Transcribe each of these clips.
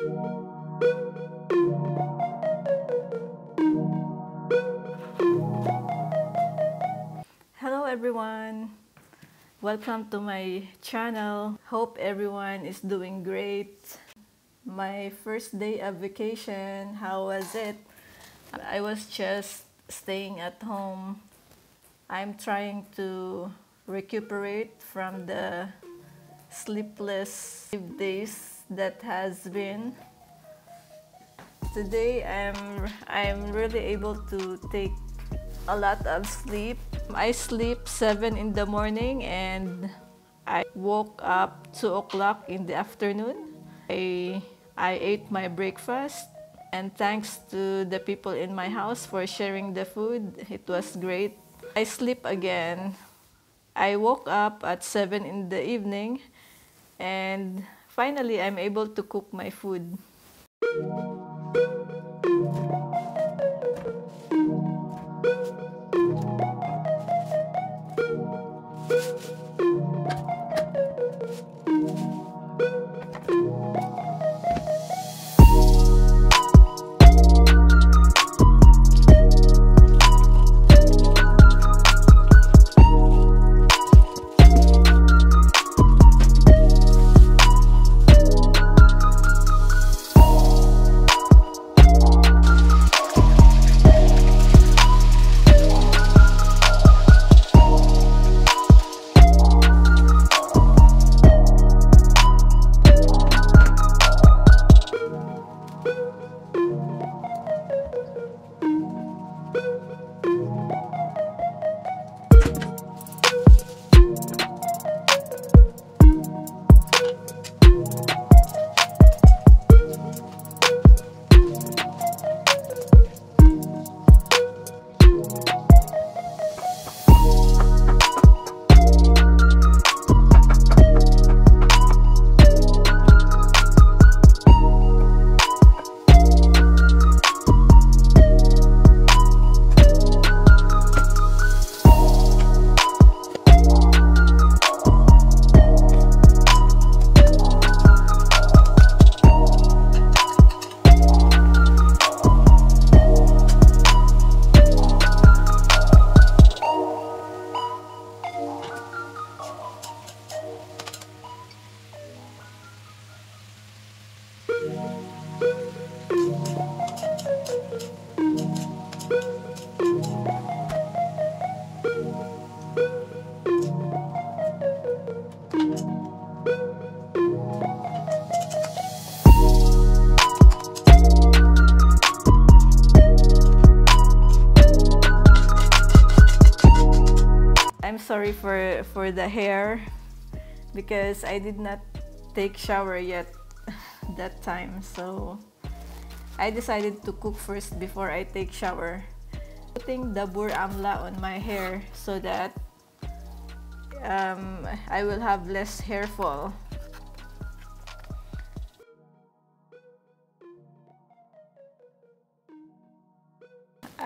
Hello everyone! Welcome to my channel. Hope everyone is doing great. My first day of vacation, how was it? I was just staying at home. I'm trying to recuperate from the sleepless days that has been. Today I'm I'm really able to take a lot of sleep. I sleep 7 in the morning and I woke up 2 o'clock in the afternoon. I, I ate my breakfast and thanks to the people in my house for sharing the food. It was great. I sleep again. I woke up at 7 in the evening and finally I'm able to cook my food. Sorry for for the hair because I did not take shower yet that time. So I decided to cook first before I take shower. Putting dabur amla on my hair so that um, I will have less hair fall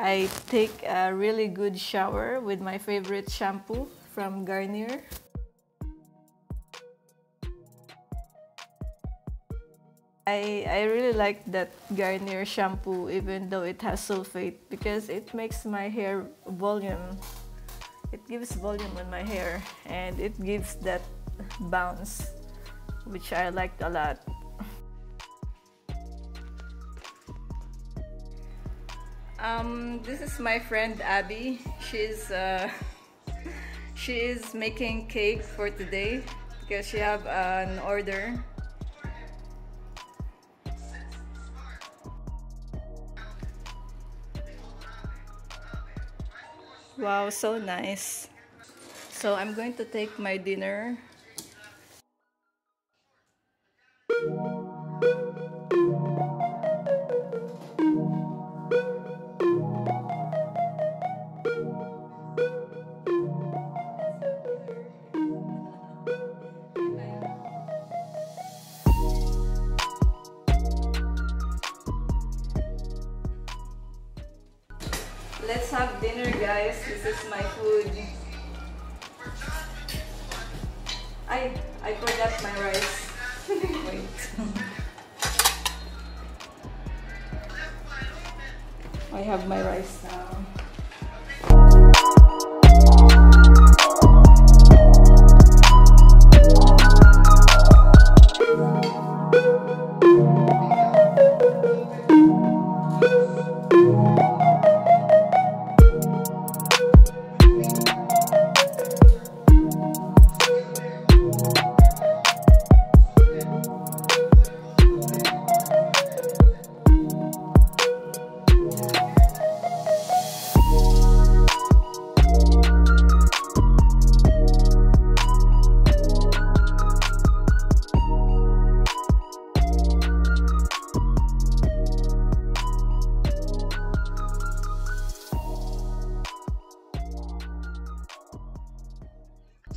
I take a really good shower with my favorite shampoo from Garnier. I, I really like that Garnier shampoo even though it has sulfate because it makes my hair volume. It gives volume on my hair and it gives that bounce which I liked a lot. Um, this is my friend Abby. She's uh, she is making cake for today because she have an order. Wow, so nice. So I'm going to take my dinner Let's have dinner, guys. This is my food. I I forgot my rice. Wait. I have my rice now.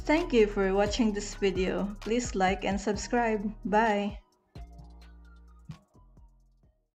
Thank you for watching this video. Please like and subscribe. Bye!